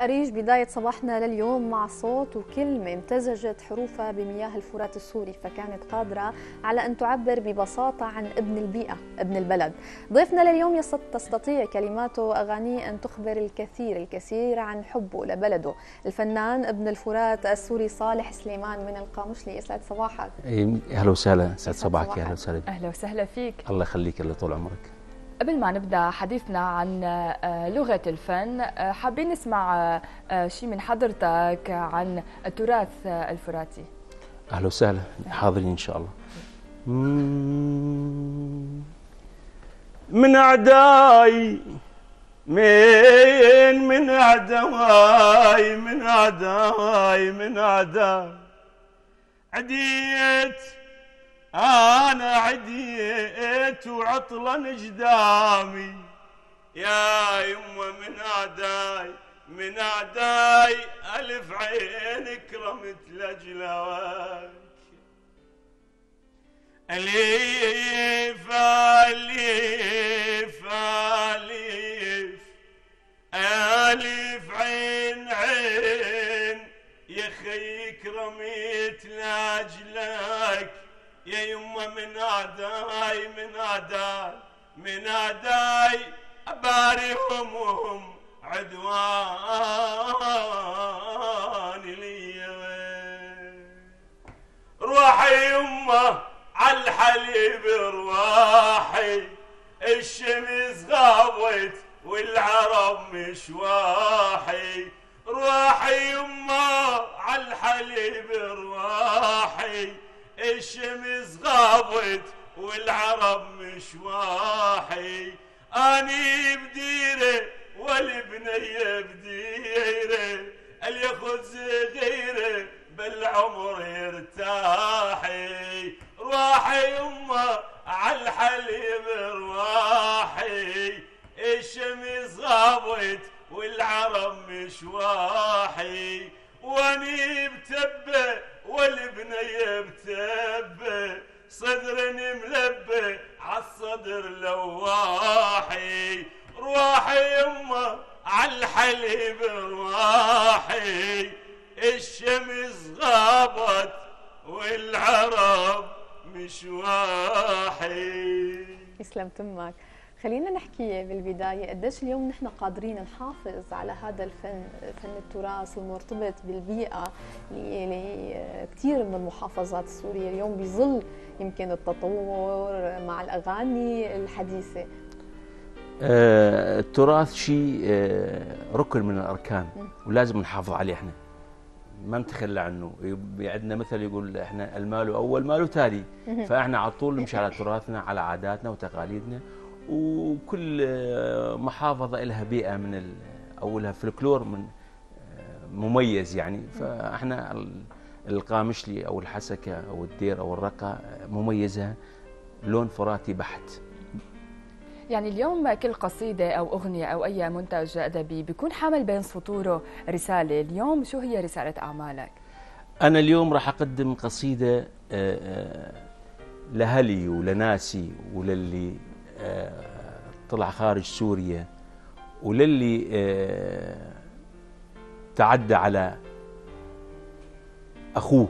أريج بداية صباحنا لليوم مع صوت وكلمة امتزجت حروفها بمياه الفرات السوري فكانت قادرة على أن تعبر ببساطة عن ابن البيئة ابن البلد. ضيفنا لليوم تستطيع كلماته وأغانيه أن تخبر الكثير الكثير عن حبه لبلده. الفنان ابن الفرات السوري صالح سليمان من القامشلي يسعد صباحك. أهلا وسهلا. سعد صباحك. أهلا وسهلا. أهلا وسهلا فيك. الله يخليك الله طول عمرك. قبل ما نبدأ حديثنا عن آه، لغة الفن آه، حابين نسمع آه، شيء من حضرتك عن التراث الفراتي. أهلا وسهلا. حاضرين إن شاء الله. من اعداي من من اعداي من اعداي من اعداي عديت أنا عديت وعطلا قدامي يا يمه من أعداي من أعداي ألف عين كرمت لأجلك. أليف أليف أليف الف عين عين. يا خي كرمت لأجلك. يا يمه من آداي من آداي من آداي أباريهم وهم عدوان لي. روحي يمه عالحليب رواحي الشمس غابت والعرب مش واحي. روحي يمه عالحليب رواحي الشمس غابت والعرب مش واحي اني بديرة والبنية بديرة. يمه عالحليب رواحي الشمس غابت والعرب مش واحي يسلم تمك. خلينا نحكي بالبداية قديش اليوم نحن قادرين نحافظ على هذا الفن فن التراث المرتبط بالبيئة اللي كثير من المحافظات السورية اليوم بظل يمكن التطور مع الأغاني الحديثة. التراث شيء آه ركن من الأركان ولازم نحافظ عليه إحنا. ما نتخلى عنه. عندنا مثل يقول إحنا المال أول مال تالي. فإحنا على طول نمشي على تراثنا على عاداتنا وتقاليدنا وكل محافظة لها بيئة من أو لها فلكلور من مميز يعني. فإحنا القامشلي أو الحسكة أو الدير أو الرقة مميزة. لون فراتي بحت. يعني اليوم كل قصيدة أو أغنية أو أي منتج أدبي بيكون حامل بين سطوره رسالة اليوم شو هي رسالة أعمالك؟ أنا اليوم راح أقدم قصيدة لهلي ولناسي وللي طلع خارج سوريا وللي آه، تعدى على أخوه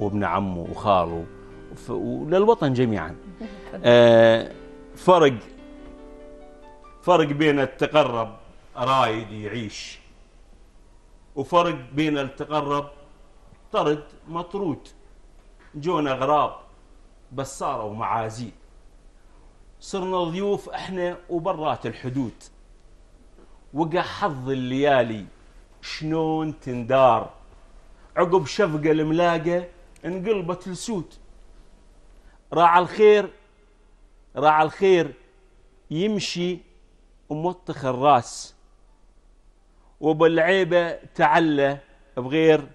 وابن عمه وخاله وللوطن جميعا آه، فرق فرق بين التقرب رايد يعيش وفرق بين التقرب طرد مطرود. جونا غراب بس صاروا معازيم صرنا ضيوف إحنا وبرات الحدود. وقع حظ الليالي شلون تندار؟ عقب شفقة الملاقة انقلبت لسود. راعى الخير راعى الخير يمشي وموطخ الراس. وبالعيبة تعلى بغير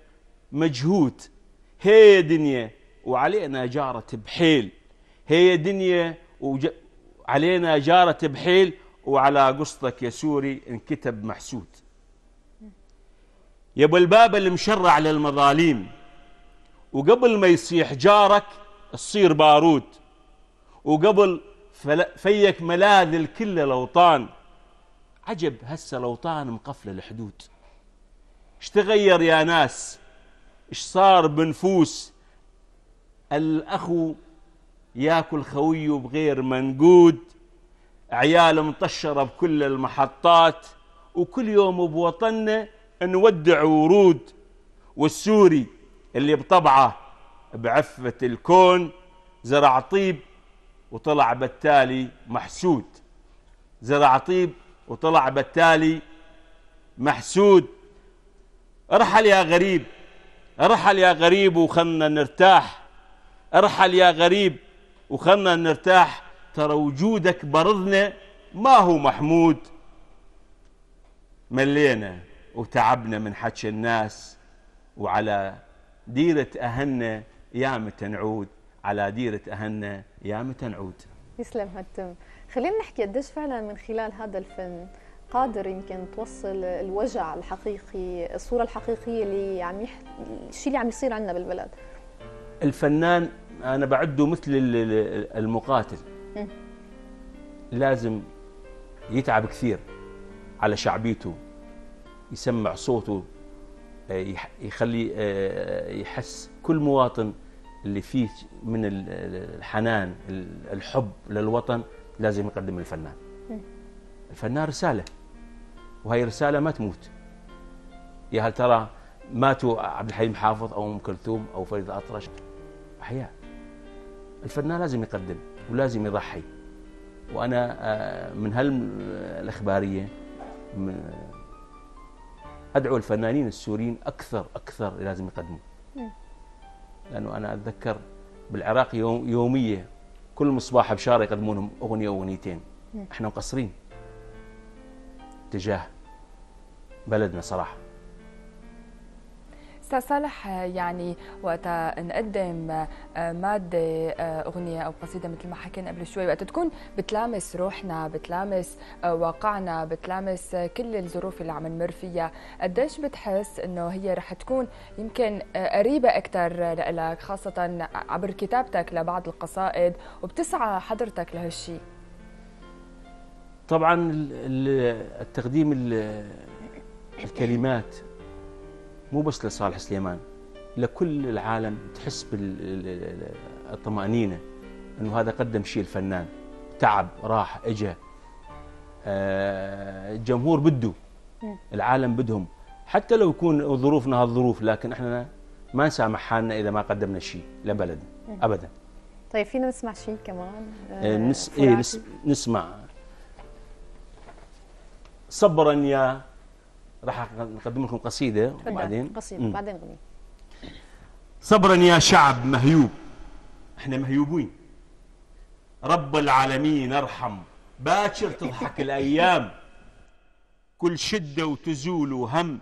مجهود. هي دنيا وعلينا جارة بحيل. هي دنيا وج... علينا جارة بحيل وعلى قصتك يا سوري انكتب محسود. يا ابو الباب المشرع للمظاليم. وقبل ما يصيح جارك تصير بارود. وقبل فيك ملاذ الكل الاوطان عجب هسه الاوطان مقفله الحدود. إيش تغير يا ناس؟ إيش صار بنفوس؟ الأخو ياكل خويه بغير منقود عياله مطشرة بكل المحطات وكل يوم بوطننا نودع ورود. والسوري اللي بطبعه بعفة الكون زرع طيب وطلع بالتالي محسود. زرع طيب وطلع بالتالي محسود. ارحل يا غريب ارحل يا غريب وخلنا نرتاح. ارحل يا غريب وخلنا نرتاح. ترى وجودك برضنا ما هو محمود. ملينا وتعبنا من حكي الناس وعلى ديرة أهلنا يامة نعود على ديرة أهلنا يامة نعود يسلم هالتم. خلينا نحكي قديش فعلا من خلال هذا الفن قادر يمكن توصل الوجع الحقيقي الصورة الحقيقية اللي عم يح... الشيء اللي عم يصير عندنا بالبلد. الفنان أنا بعده مثل المقاتل. لازم يتعب كثير على شعبيته يسمع صوته آه، يخلي آه، يحس كل مواطن اللي فيه من الحنان الحب للوطن لازم يقدم الفنان. الفنان رسالة وهي رسالة ما تموت. يا هل ترى ماتوا عبد الحليم حافظ أو أم كلثوم أو فريد الأطرش؟ أحياء. الفنان لازم يقدم ولازم يضحي. وأنا آه، من هالإخبارية أدعو الفنانين السوريين أكثر أكثر لازم يقدموا. لأنه أنا أتذكر بالعراق يوم يومية كل مصباح بشارة يقدمونهم أغنية أو اغنيتين إحنا مقصرين تجاه بلدنا صراحة. صالح يعني وقت نقدم آه، مادة آه، أغنية أو قصيدة مثل ما حكينا قبل شوي وقت تكون بتلامس روحنا بتلامس آه، واقعنا بتلامس كل الظروف اللي عم نمر فيها. قديش بتحس إنه هي رح تكون يمكن قريبة أكثر لك خاصة عبر كتابتك لبعض القصائد وبتسعى حضرتك لهالشيء طبعا التقديم الكلمات مو بس لصالح سليمان لكل العالم تحس بالطمأنينة إنه هذا قدم شيء الفنان. تعب راح اجى آه، الجمهور بده. العالم بدهم. حتى لو يكون ظروفنا هالظروف لكن إحنا ما نسامح حالنا إذا ما قدمنا شيء لبلدنا ابدا. طيب فينا نسمع شيء كمان؟ آه نس... إيه نس... نسمع. صبرا يا راح نقدم لكم قصيده وبعدين؟ قصيدة مم. بعدين غني صبرا يا شعب مهيوب. إحنا مهيوبين. رب العالمين ارحم. باكر تضحك الأيام. كل شدة وتزول وهم.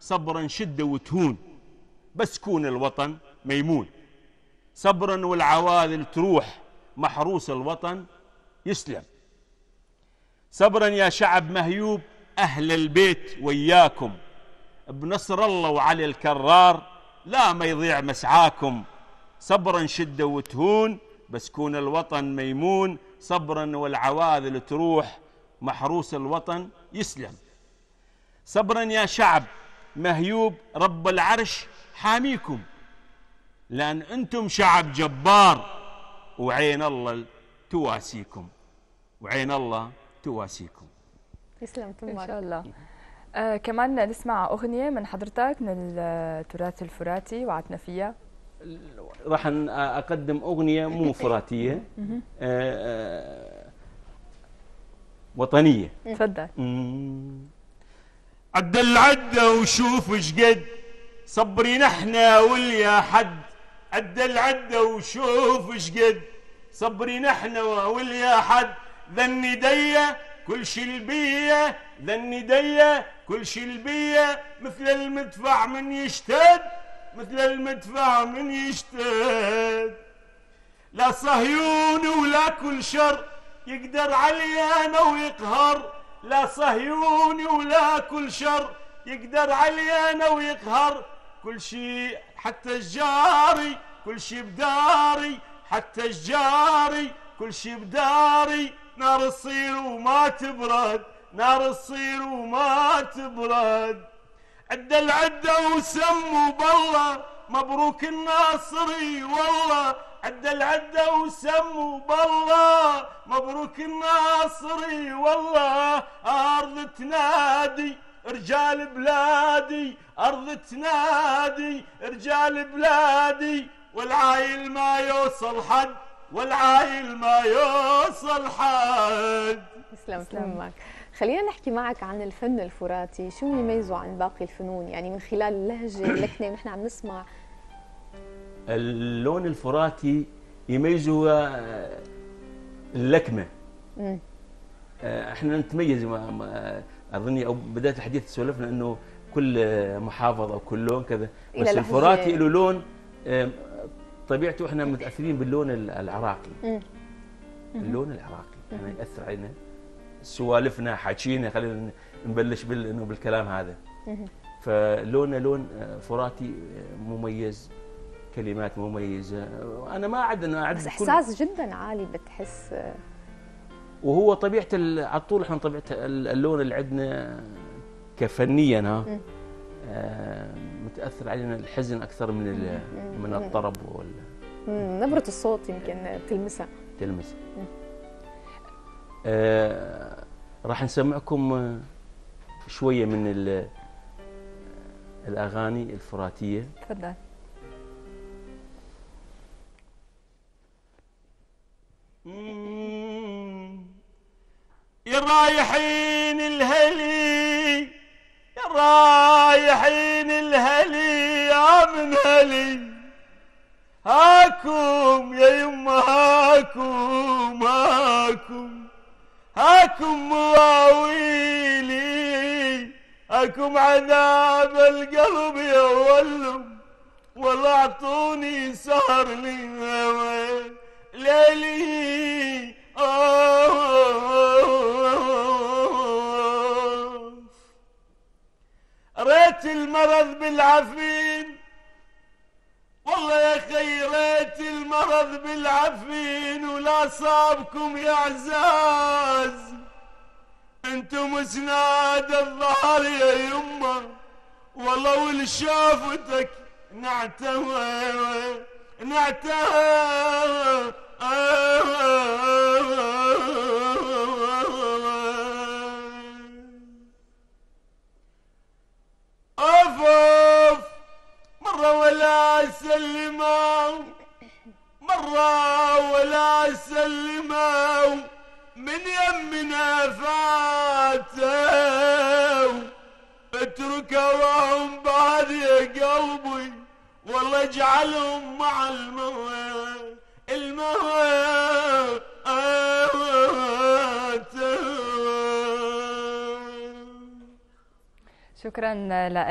صبرا شدة وتهون. بس كون الوطن ميمون. صبرا والعواذل تروح. محروس الوطن يسلم. صبرا يا شعب مهيوب. أهل البيت وياكم. بنصر الله وعلي الكرار لا ما يضيع مسعاكم. صبرا شدة وتهون بس كون الوطن ميمون صبرا والعواذل تروح محروس الوطن يسلم. صبرا يا شعب مهيوب رب العرش حاميكم. لأن أنتم شعب جبار وعين الله تواسيكم. وعين الله تواسيكم. تسلم تمام إن شاء الله. آه كمان نسمع أغنية من حضرتك من التراث الفراتي وعدنا فيها. راح أقدم أغنية مو فراتية آه آه وطنية. تفضل. عد العده وشوف إيش قد صبري نحنا واليا حد. عد العده وشوف إيش قد صبري نحنا واليا حد. ذا النديه كل شي البية ذا الندية كل شي البية مثل المدفع من يشتد مثل المدفع من يشتد. لا صهيون ولا كل شر يقدر علينا ويقهر. لا صهيون ولا كل شر يقدر علينا ويقهر. كل شي حتى الجاري كل شي بداري حتى الجاري كل شي بداري. نار تصير وما تبرد نار تصير وما تبرد. عد العدة وسموا بالله مبروك الناصري والله. عد العدة وسموا بالله مبروك الناصري والله. أرض تنادي رجال بلادي أرض تنادي رجال بلادي والعايل ما يوصل حد والعايل ما يوصل حد. تسلم تمك خلينا نحكي معك عن الفن الفراتي. شو يميزه عن باقي الفنون؟ يعني من خلال اللهجة اللكنة ونحن عم نسمع. اللون الفراتي يميزه آه، اللكمة. مم. آه، إحنا نتميز اظني أو بدايه الحديث سولفنا إنه كل محافظة وكل لون كذا بس. الفراتي له لون آه، طبيعته إحنا متأثرين باللون ال- العراقي. مم. اللون العراقي. يعني يأثر علينا. سوالفنا حكينا خلينا نبلش بال بالكلام هذا. فلونه لون فراتي مميز كلمات مميزة. أنا ما اعد انه أعد بس كل- إحساس جدا عالي بتحس. وهو طبيعة على طول إحنا طبيعة ال- اللون اللي عندنا كفنيا ها. متاثر علينا الحزن أكثر من. من. الطرب وال مم، نبرة الصوت يمكن تلمسها. تلمس. آه راح نسمعكم شوية من ال- الأغاني الفراتية. تفضل. يا رايحين الهلي يا رايحين الهلي يا من هلي هاكم يا يما هاكم هاكم هاكم مواويلي هاكم عذاب القلب يا ولم والله اعطوني سهر لي ليلي ريت المرض بالعفين والله يا خي ريت المرض بالعفين ولا صابكم يا عزاز أنتم أسناد الظهر يا يمه والله واللي شافتك نعتها ولا سلموا مرة ولا سلموا من يمنا فاتوا. اتركوهم يا قلبي والله اجعلهم مع الموت. الموت. شكرا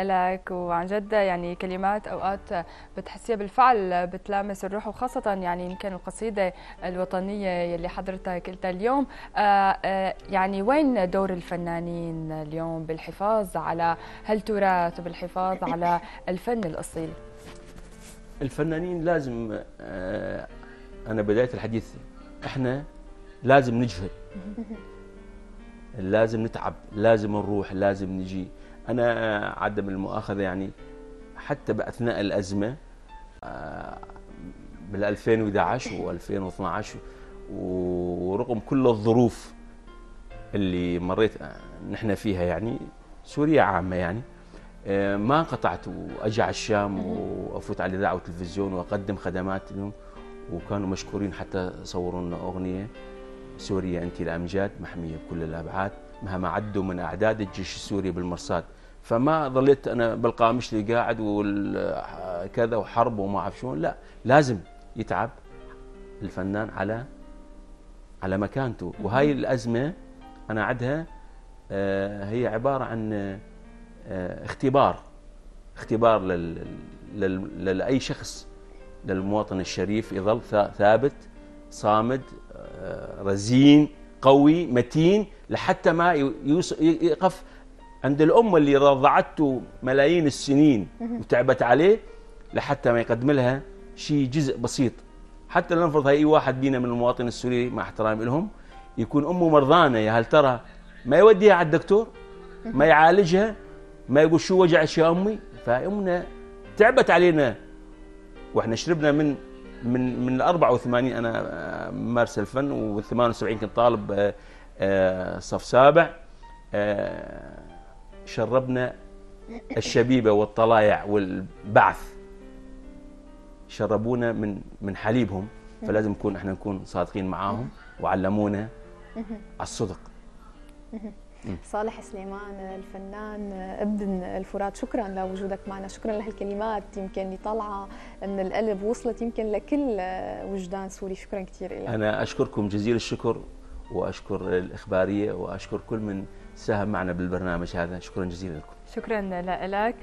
لك وعن جد يعني كلمات أوقات بتحسيها بالفعل بتلامس الروح وخاصة يعني يمكن القصيدة الوطنية يلي حضرتك قلتها اليوم. آه، آه، يعني وين دور الفنانين اليوم بالحفاظ على هالتراث وبالحفاظ على الفن الأصيل؟ الفنانين لازم آه، أنا بداية الحديث إحنا لازم نجهد لازم نتعب لازم نروح لازم نجي. آه، عدم المؤاخذة يعني حتى بأثناء الأزمة آه، بال 2011 و2012 ورغم كل الظروف اللي مريت آه، نحن فيها يعني سوريا عامة يعني آه، ما قطعت على الشام وأفوت على الاذاعه والتلفزيون وأقدم خدمات لهم وكانوا مشكورين حتى صوروا لنا أغنية سوريا أنت الأمجاد محمية بكل الأبعاد مهما عدوا من أعداد الجيش السوري بالمرصاد. فما ظليت أنا بالقامشلي قاعد وكذا وحرب وما أعرف شلون لا لازم يتعب الفنان على على مكانته وهاي الأزمة أنا عدها آه، هي عبارة عن آه، اختبار اختبار. لاي شخص للمواطن الشريف يظل ثا- ثابت صامد آه، رزين قوي متين لحتى ما يقف عند الأم اللي رضعته ملايين السنين وتعبت عليه لحتى ما يقدم لها شيء جزء بسيط. حتى لو نفرض هاي أي واحد بينا من المواطن السوري مع احترامي لهم يكون أمه مرضانة. يا هل ترى ما يوديها على الدكتور؟ ما يعالجها؟ ما يقول شو وجعك يا أمي؟ فأمنا تعبت علينا. وإحنا شربنا من من من ال 84 أنا آه، ممارس الفن وال 78 كنت طالب آه، آه، صف سابع. شربنا الشبيبة والطلايع والبعث. شربونا من من حليبهم فلازم نكون إحنا نكون صادقين معاهم وعلمونا الصدق. صالح سليمان الفنان ابن الفرات شكرا لوجودك معنا. شكرا لهالكلمات يمكن اللي طالعه من القلب وصلت يمكن لكل وجدان سوري. شكرا كثير لك. أنا أشكركم جزيل الشكر وأشكر الإخبارية وأشكر كل من ساهم معنا بالبرنامج هذا. شكرا جزيلا لكم. شكرا لك.